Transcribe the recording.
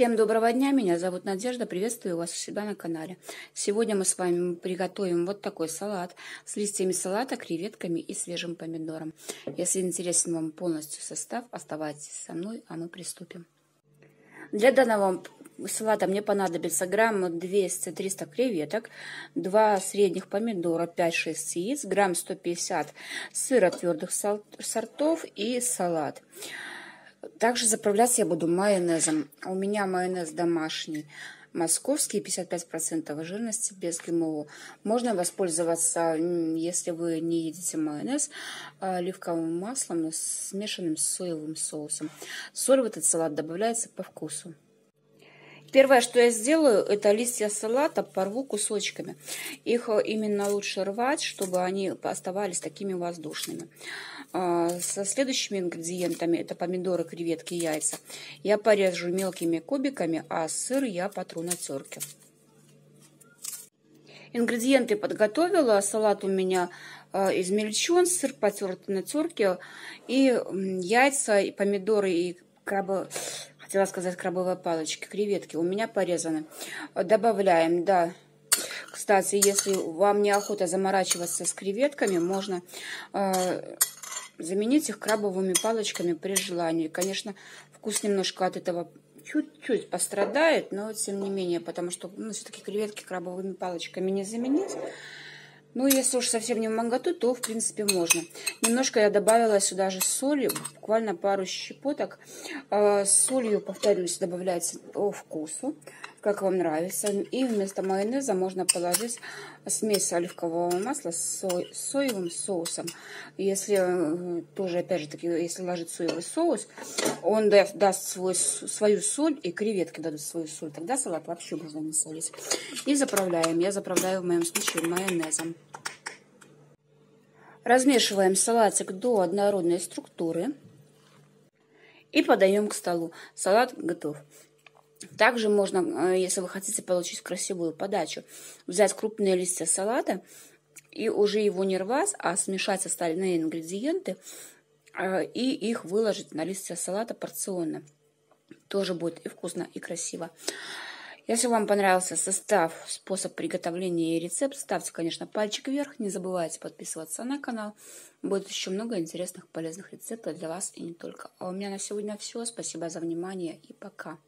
Всем доброго дня, меня зовут Надежда, приветствую вас у себя на канале. Сегодня мы с вами приготовим вот такой салат с листьями салата, креветками и свежим помидором. Если интересен вам полностью состав, оставайтесь со мной, а мы приступим. Для данного салата мне понадобится грамм 200-300 креветок, 2 средних помидора, 5-6 яиц, грамм 150 сыра твердых сортов и салат. Также заправляться я буду майонезом. У меня майонез домашний, московский, 55% жирности, без ГМО. Можно воспользоваться, если вы не едите майонез, а, оливковым маслом, смешанным с соевым соусом. Соль в этот салат добавляется по вкусу. Первое, что я сделаю, это листья салата порву кусочками. Их э, именно лучше рвать, чтобы они оставались такими воздушными. А, со следующими ингредиентами, это помидоры, креветки, яйца, я порежу мелкими кубиками, а сыр я потру на терке. Ингредиенты подготовила. Салат у меня э, измельчен, сыр потерт на терке, и яйца, и помидоры, и крабы, хотела сказать крабовые палочки, креветки у меня порезаны. Добавляем, да, кстати, если вам неохота заморачиваться с креветками, можно э, заменить их крабовыми палочками при желании. Конечно, вкус немножко от этого чуть-чуть пострадает, но тем не менее, потому что ну, все-таки креветки крабовыми палочками не заменить. Ну, если уж совсем не в моготу, то, в принципе, можно. Немножко я добавила сюда же соли, буквально пару щепоток. А, с солью, повторюсь, добавляется по вкусу как вам нравится. И вместо майонеза можно положить смесь оливкового масла с соевым соусом. Если э, тоже, опять же таки, если ложить соевый соус, он даст свой, свою соль, и креветки дадут свою соль. Тогда салат вообще можно не солить. И заправляем. Я заправляю в моем случае майонезом. Размешиваем салатик до однородной структуры и подаем к столу. Салат готов. Также можно, э, если вы хотите получить красивую подачу, взять крупные листья салата и уже его не рвать, а смешать остальные ингредиенты э, и их выложить на листья салата порционно. Тоже будет и вкусно, и красиво. Если вам понравился состав, способ приготовления и рецепт, ставьте, конечно, пальчик вверх. Не забывайте подписываться на канал. Будет еще много интересных, полезных рецептов для вас и не только. А у меня на сегодня все. Спасибо за внимание и пока.